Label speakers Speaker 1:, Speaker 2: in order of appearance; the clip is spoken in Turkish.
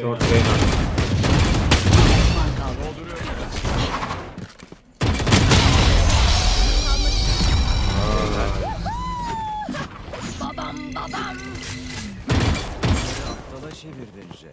Speaker 1: Short Reyna. Babam babam
Speaker 2: bir denize.